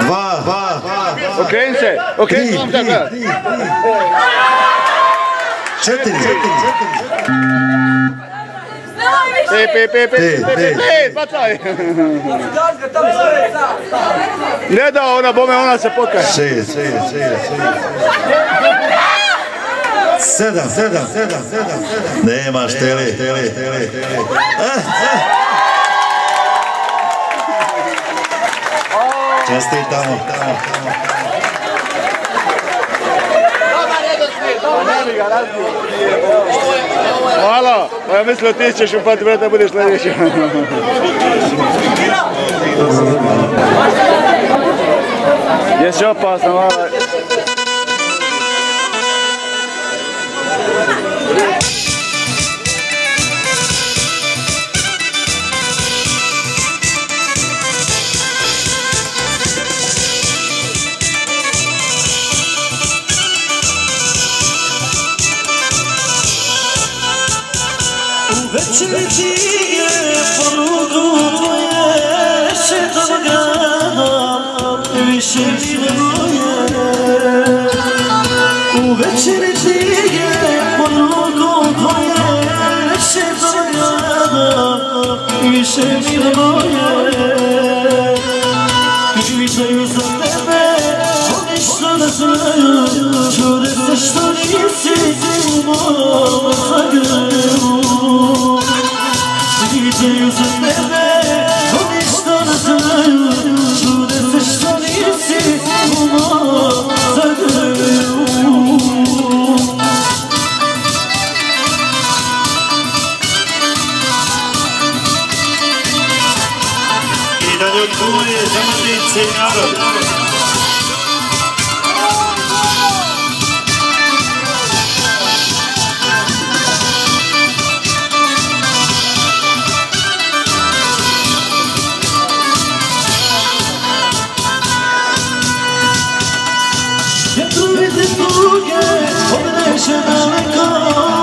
Dva, dva. Okreni se, okreni se, da gledat. Četiri. Pet, pet, pet, pet, Pet, pet, bacaj. Ne da ona, bome, ona se pokaje. Šest, šest, šest, šest. Sedam, sedam, sedam, sedam, sedam. Nemaš tele, tele, tele, tele. Čestitamo. Hvala, pa ja mislio ti ćeš upati, brate, budeš sljedeći. Jesi opasno, hvala. زندگی فرودو توی شدمگانم ویشی بیرویه او بچر دیگه فرودو توی شدمگانم ویشی بیرویه Yüze yüze bebe Konuşlarız mı? Çöre taşlar yüzsüz olmaz گه خود نشه نکن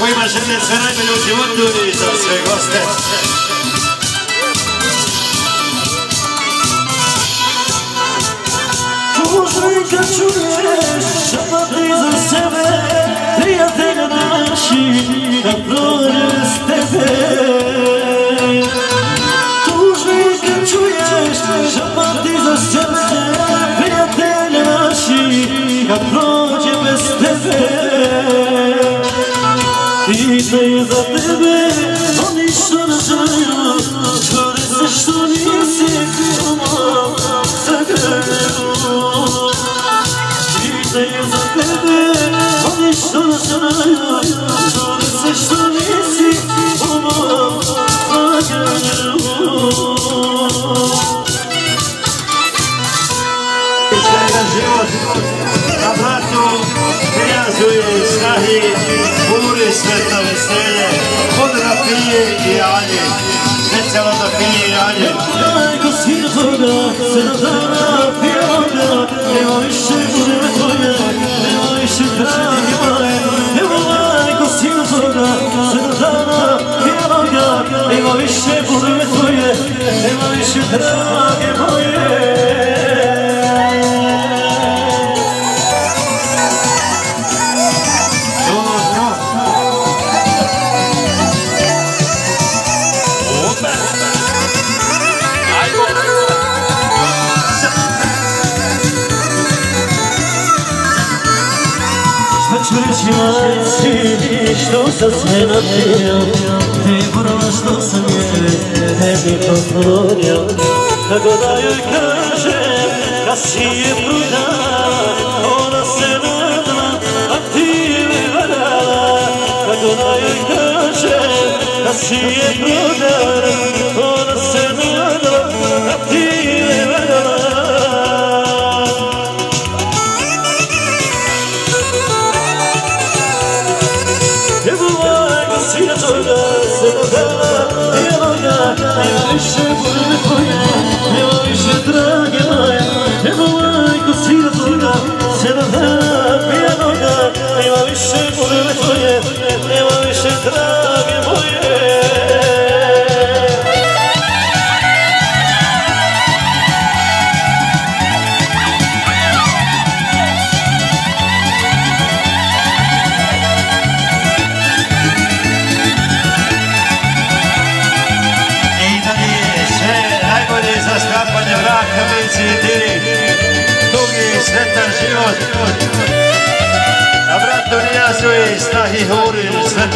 pojma, že dnes se najmenou život se goste. Myślę, że ty فيي علي لا ترضى فيي علي قصير خونا سنغرى في عمرك يا عشق خونا يا عشق خونا قصير خونا سنغرى في عمرك يا عشق خونا يا عشق خونا Majci što sam sve napio Te što sam je Ne bi poklonio. Kako da joj kažem Kad si je prodala Ona se nadala A ti me varala. Kako da joj kažem Kad si je prodala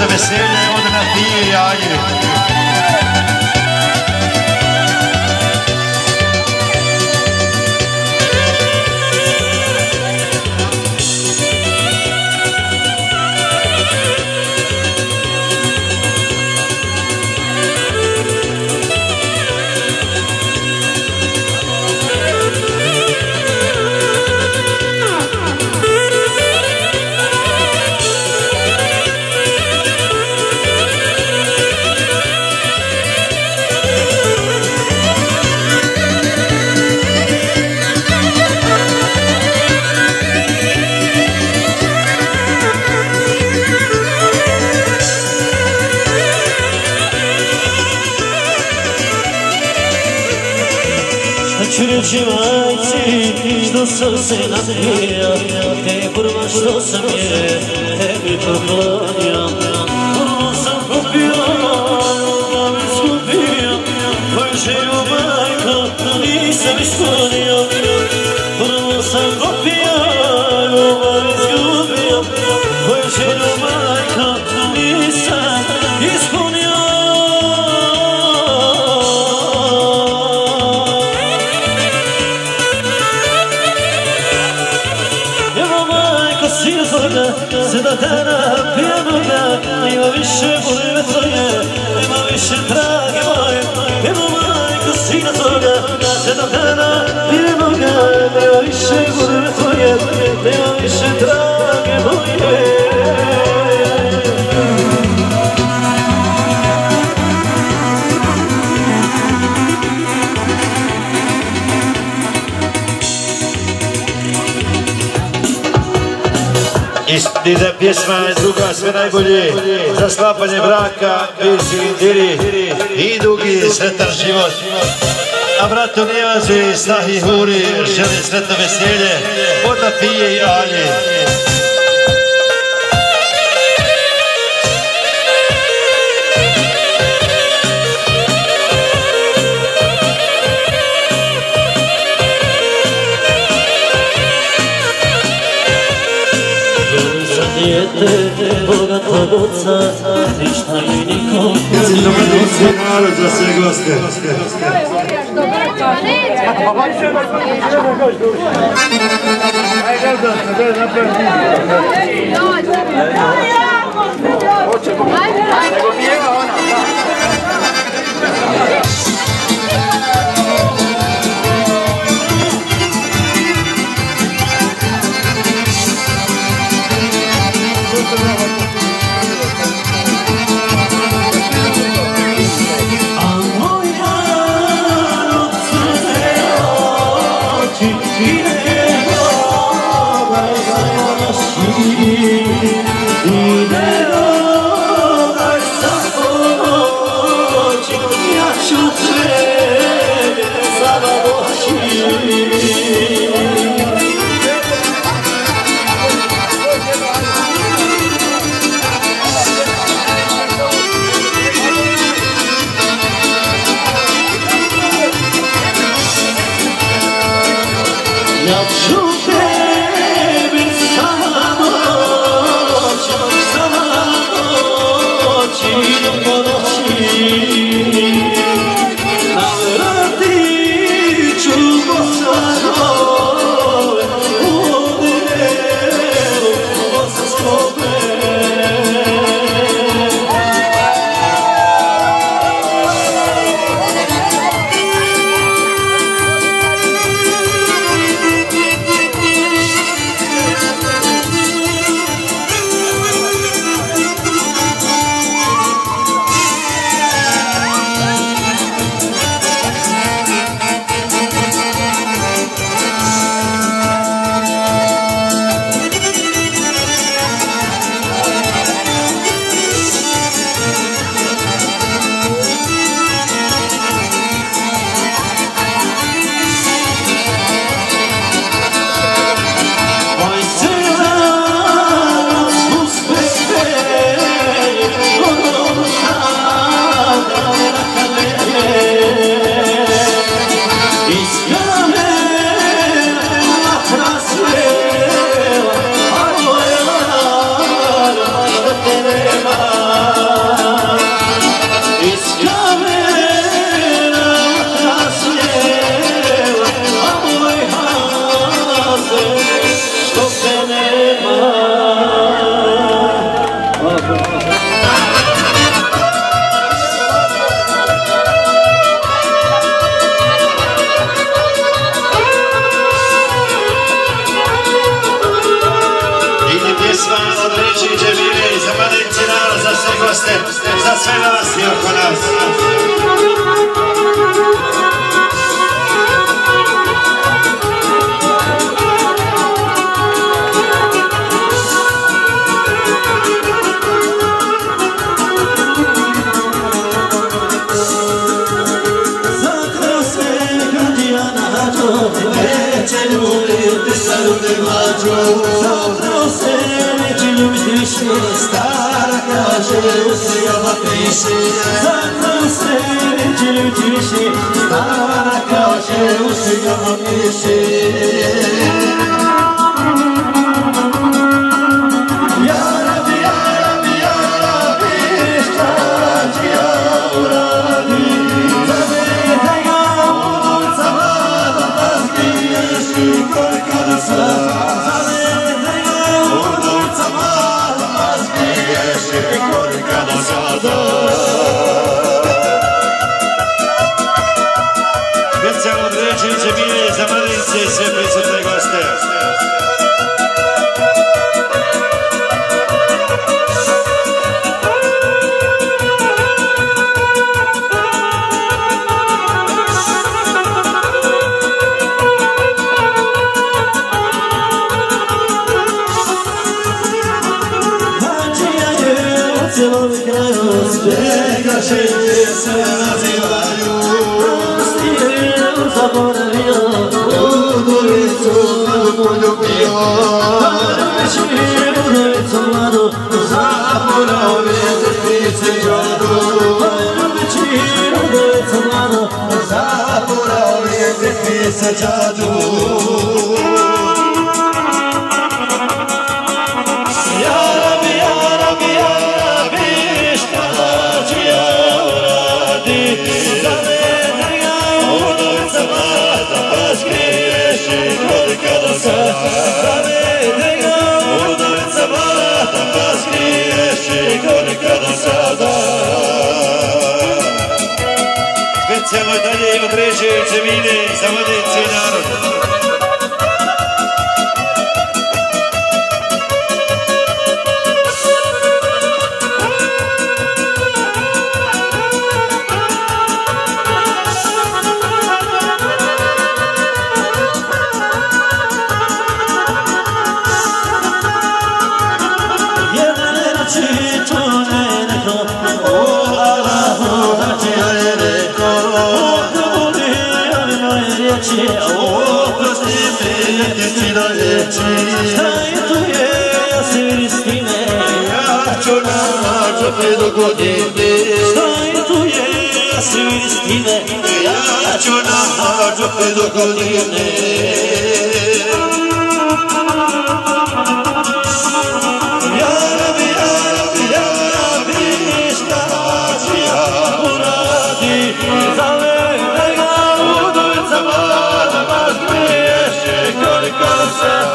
sveto veselje, od na pije i alje. Što se napija Te prva što sam je, tebi poklonio više drage moje. Ide pjesma je druga, sve najbolje za sklapanje braka, bici i diri i dugi sretan život. A bratu Nijazu i Stahi Huri želi sretno veselje, voda pije i alje. Dijete, bogatog oca, ništa nikom Dobrodošli narod za sve goste. Hajde, Yes, سجادو يا رب يا رب يا رب اشتغلت يا ولادي زمن يا ولد سمات بس كيش كل كذا زمن يا ولد ljepših godina do sada. Specijalno dalje od režije i za mladinci narod Sviristina, ja ću na hađu pedogodine. Cause I'm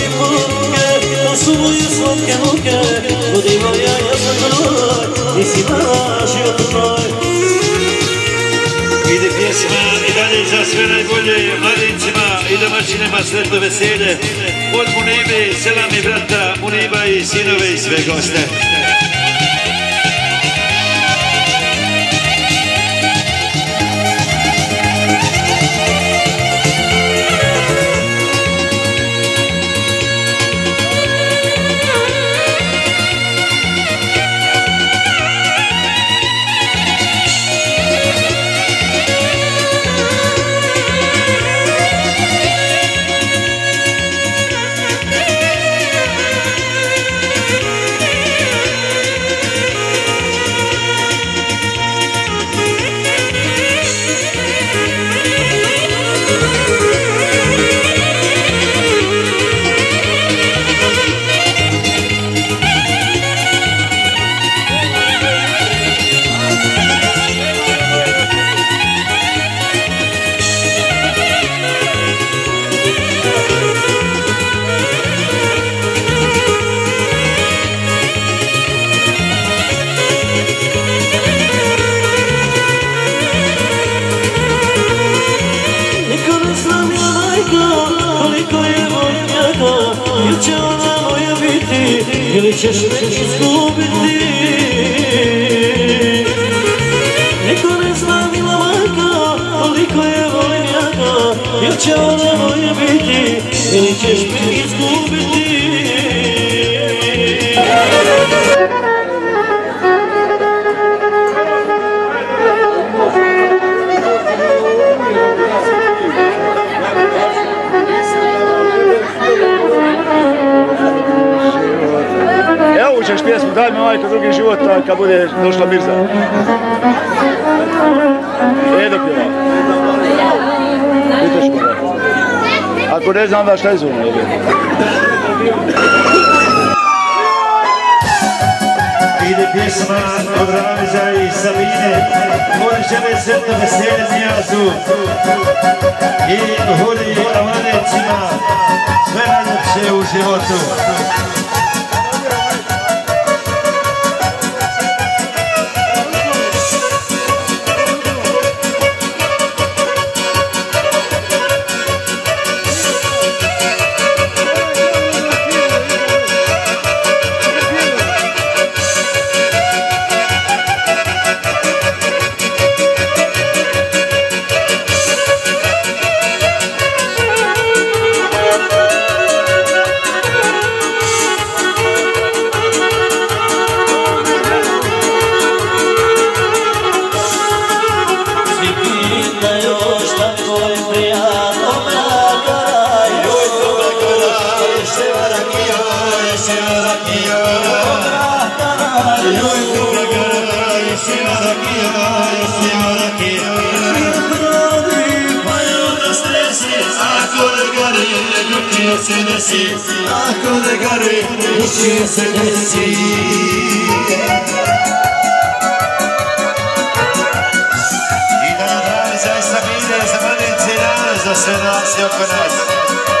na peduka moram doći i da gledam njene putke, ljepote su od djevojke. Polote ruke, poluke, to su tvoje slatke muke Budi moja, ja sam tvoj Ti si moja, život moj Ide pjesma i dalje za sve najbolje mladincima i domaćinima sretno veselje od Munibe, selam i brata Muniba i sinove i sve goste. Znam da šta je zvuno. Ide pjesma od Rameza i Sabine, moje žene sretno veselje Nijazu i Huli Avanecima, sve najljepše u životu. trebuie să găsim Y tan otra vez a esta vida, esa madre să-i se nos hace ofrecer.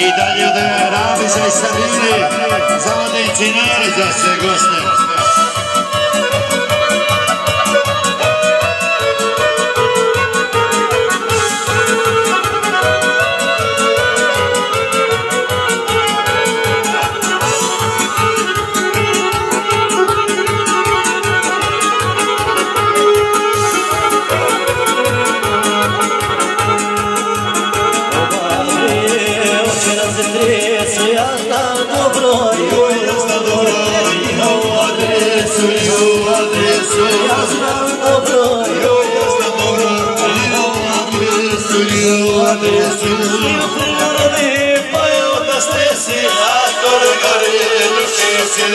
I dalje od Rabisa i Sabine, zavodnici nareza se goste.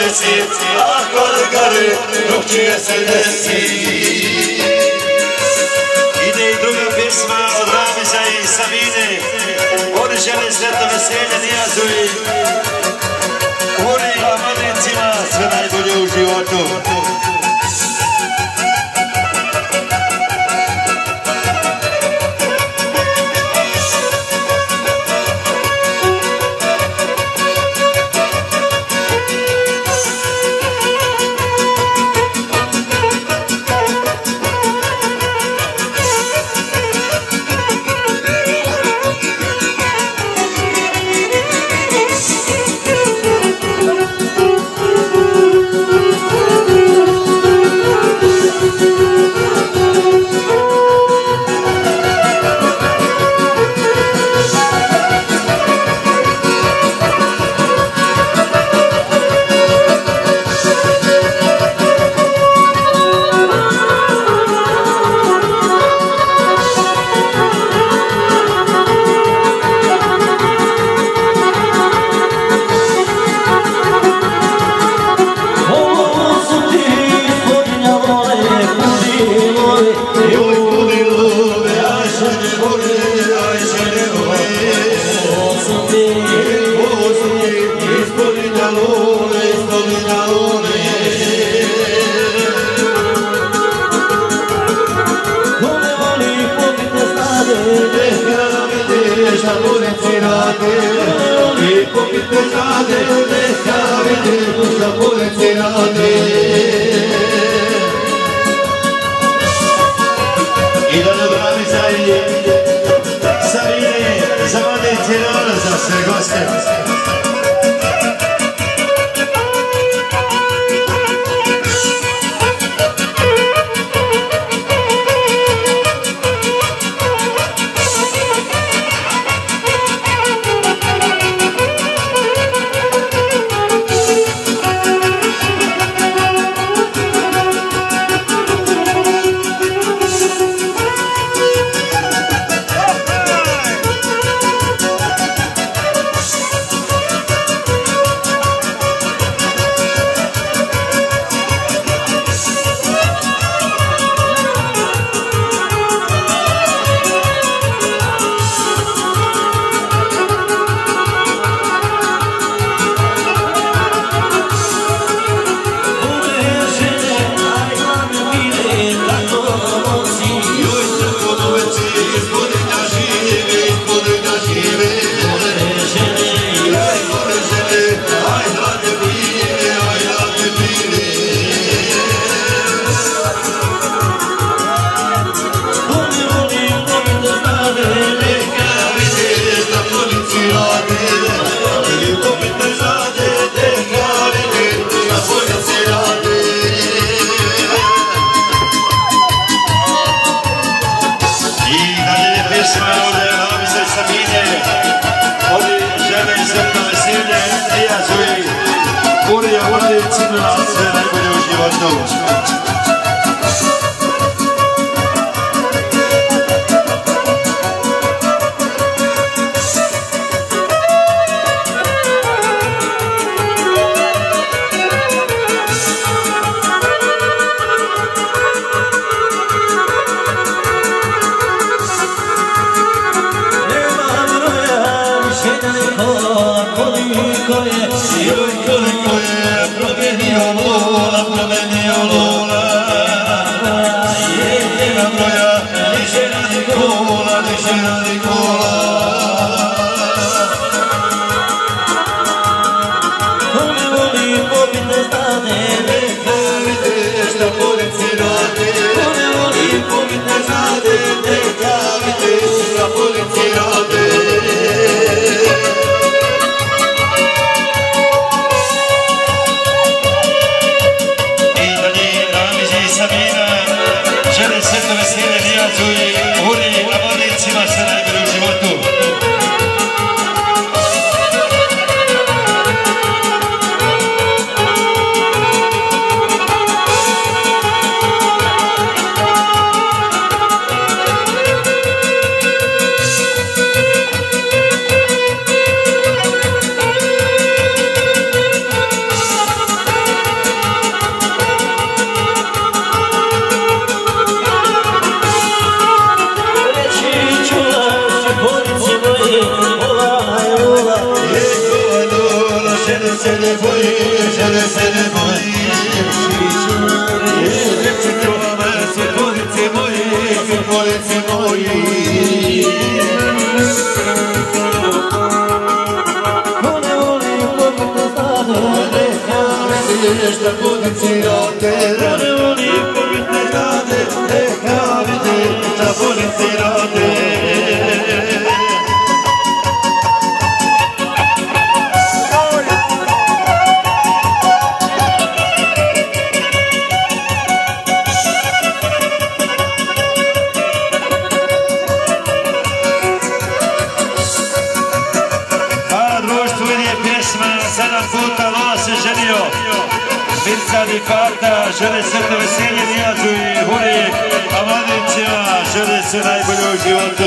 găsit Acolo care nu știe să găsit Idei druga pisma od Ramiza și Sabine Oni žele sretno veselje Nijazu i Oni amanicima sve najbolje u životu Želi svetove sine Nijazu i Uri Amalićima se najbolje. Ești de poziție начинай блюдь, и вот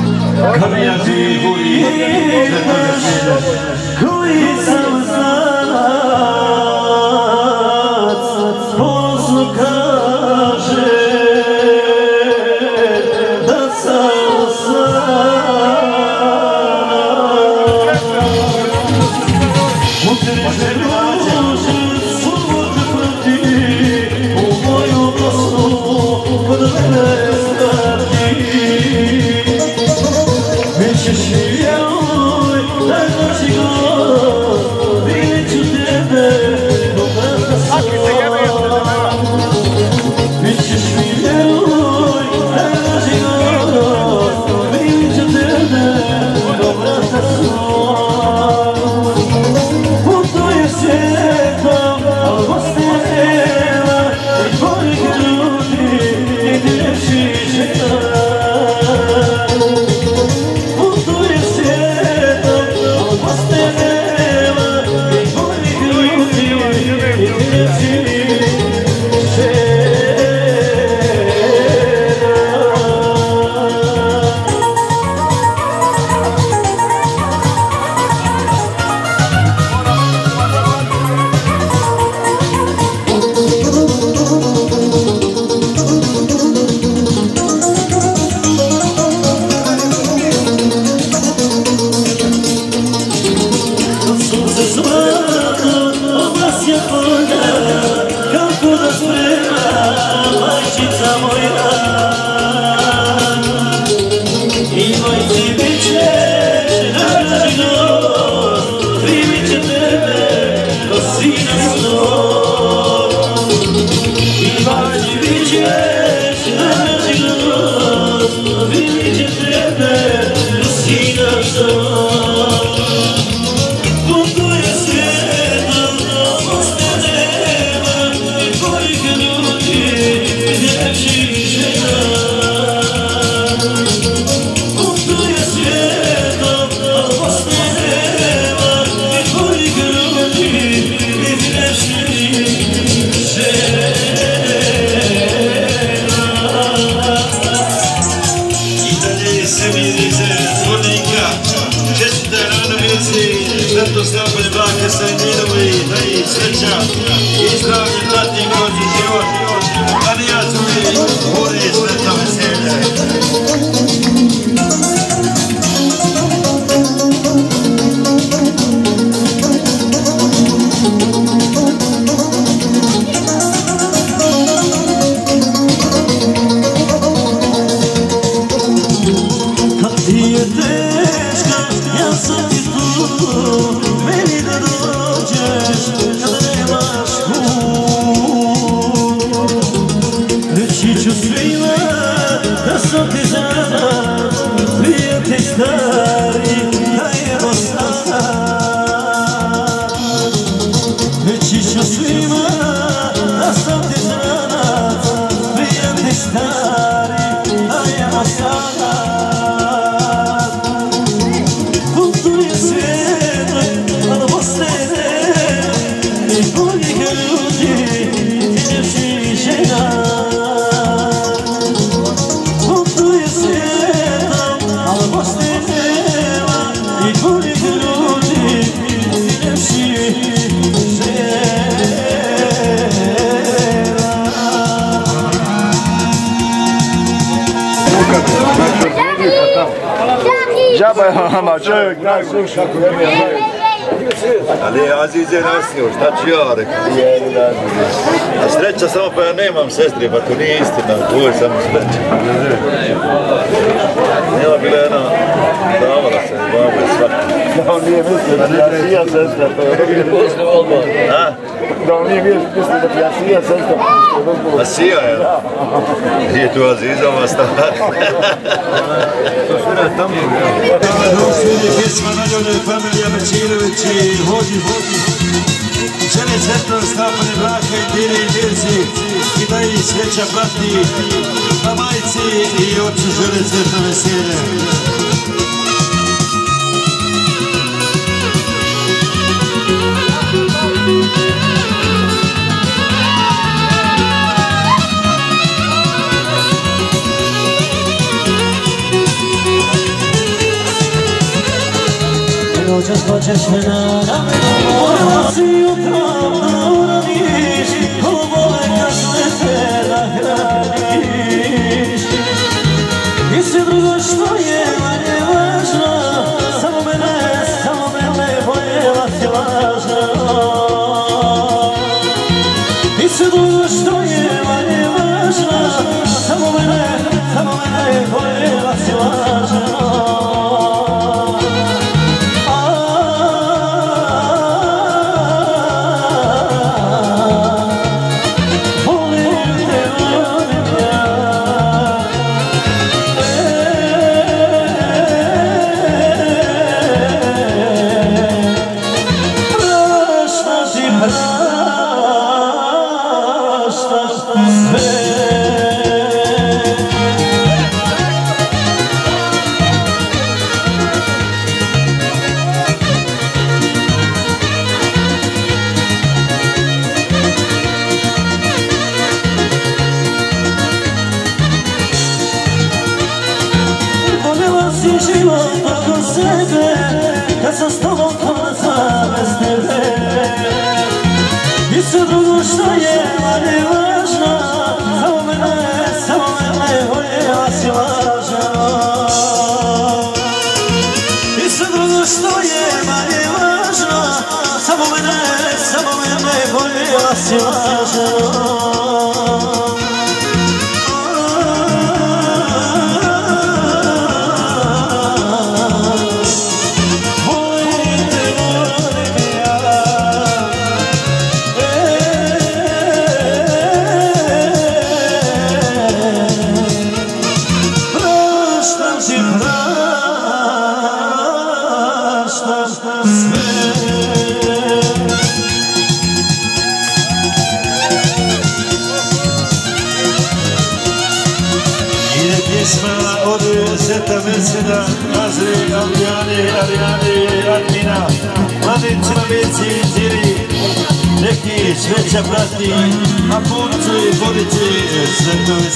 Come here, A? Da vam nije viješ, mislim da ti ja sija sestra. A pa sija je? Da. Nije tu Azizama stvar. To svira tamo. Novo snimlje pjesma Naljone, familija Bećirović i Hođi Hođi. Žene sretno stapane braka i diri i dirci i da ih sveća prati na pa majci i oči žele sretno veselje. Noćas plaćeš me na ramenu Morala si jutro da uradiš Ovo kad sve te nahraniš I sve drugo što je manje važno Samo mene, samo mene voljela si lažno. I sve drugo što je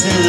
is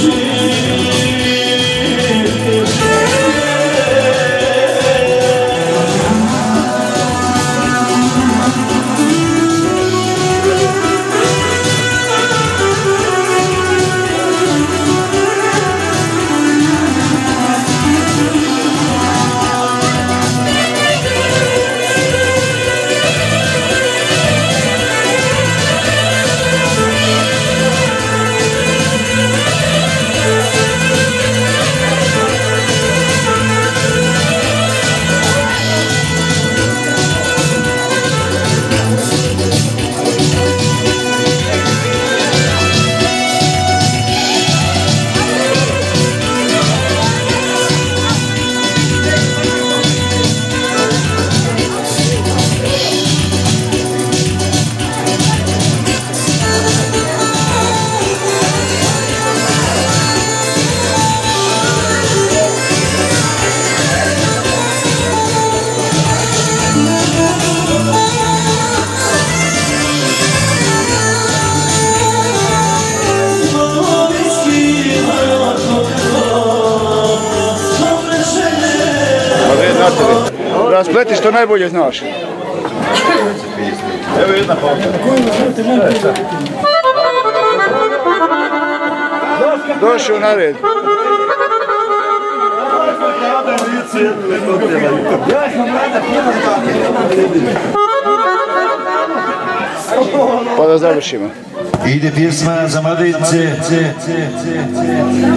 Yeah. Najbolje znaš. Evo jedna polka. Došao na red. Pa da završimo. Ide pjesma za mladince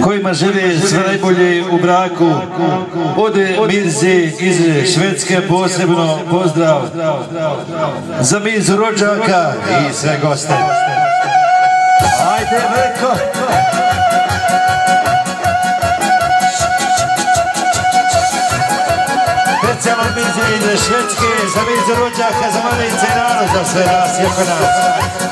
kojima žele sve najbolje u braku. Ode Mirzi iz Švedske posebno pozdrav za Mirzu rođaka i sve goste. Ajde, Vrko! Specijalno Mirzi iz Švedske za Mirzu rođaka, za mladince i narod, za sve nas i nas.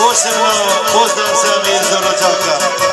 Posebno pozdrav za Mirza Rođaka.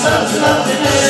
so slow to me.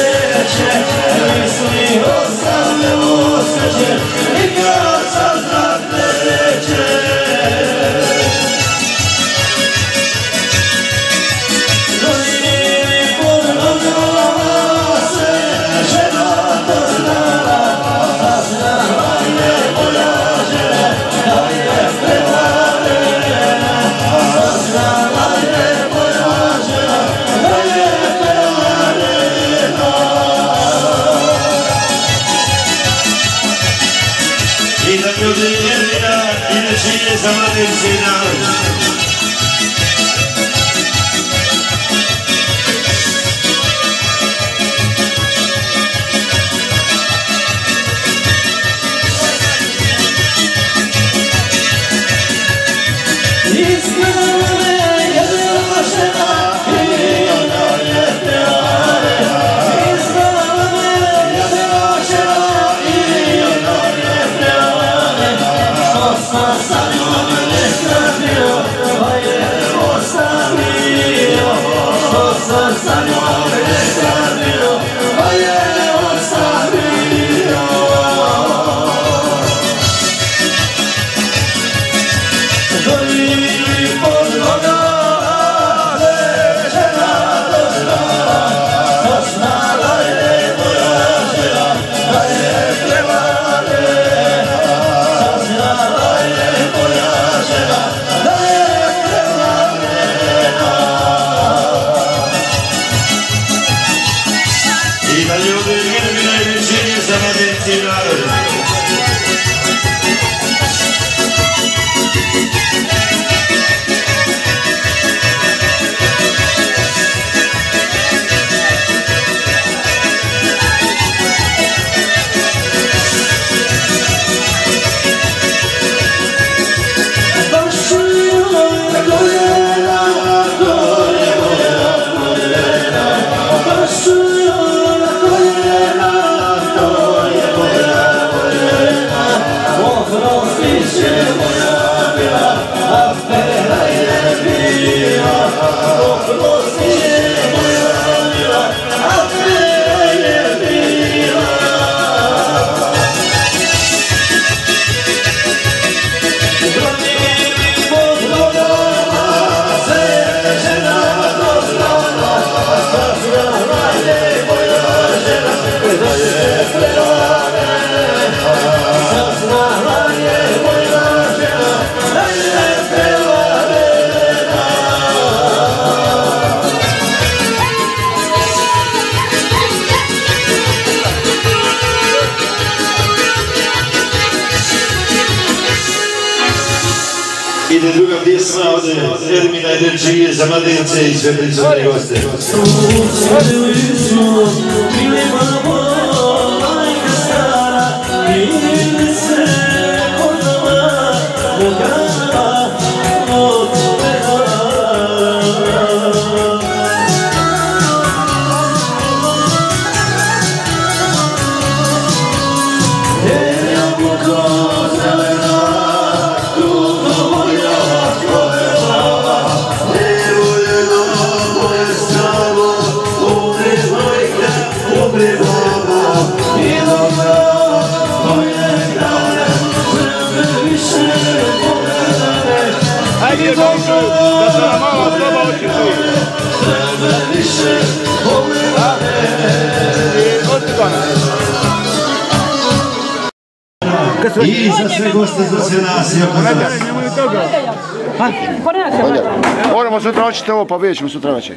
Očiti ovo, pa vidjet ćemo sutra večer.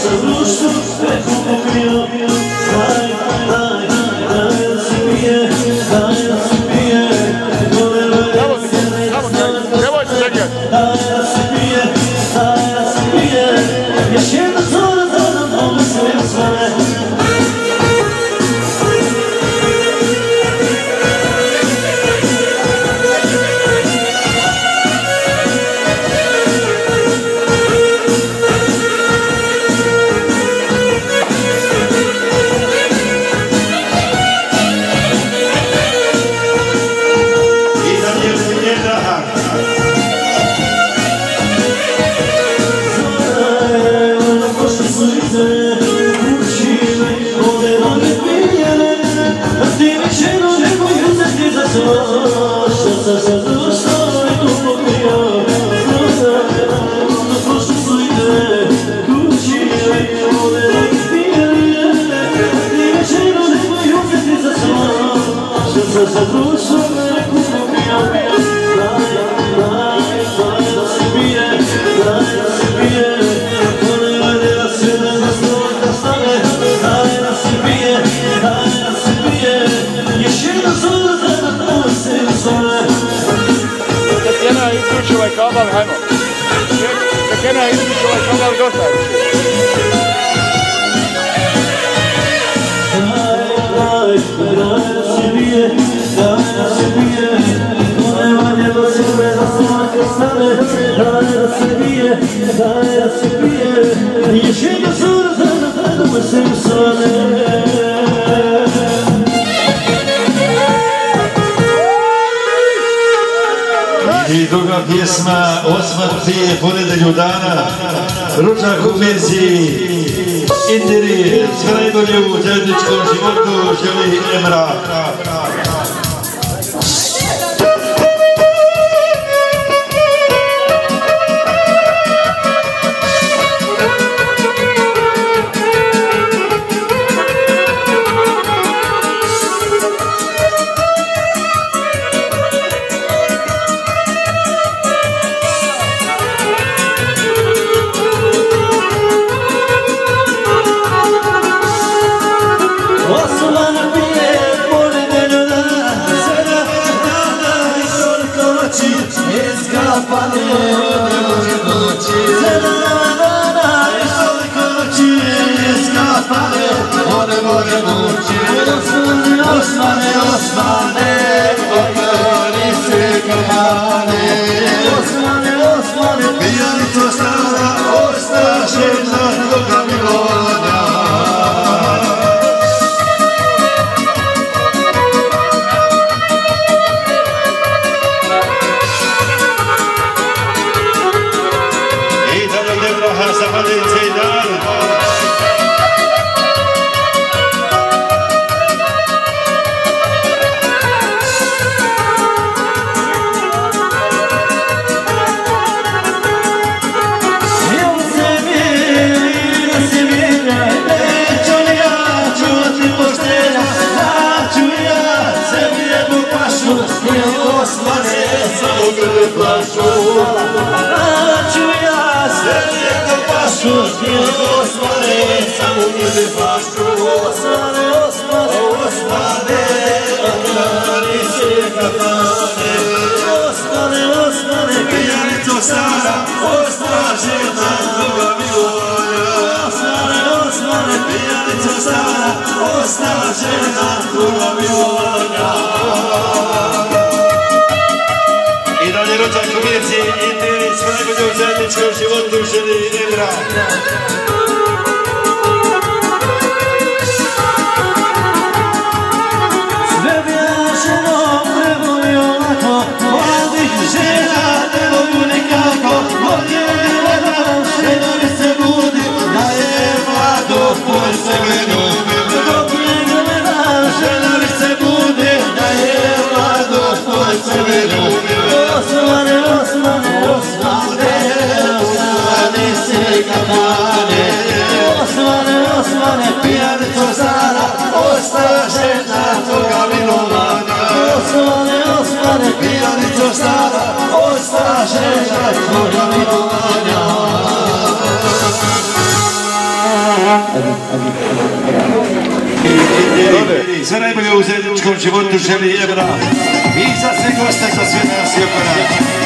nossas luzes I druga pjesma, osma prije ponedelju dana, ručak u vezi Indiri, sve najbolje u zajedničkom životu, želi Emra. I dalje rođak umjeci i tiri sve najbolje u zajedničkom životu želi i Osmane, Osmane, pijanicu Sara, ostane i. Za najbolje u zajedničkom životu želi Evra i za sve goste sa sve nas.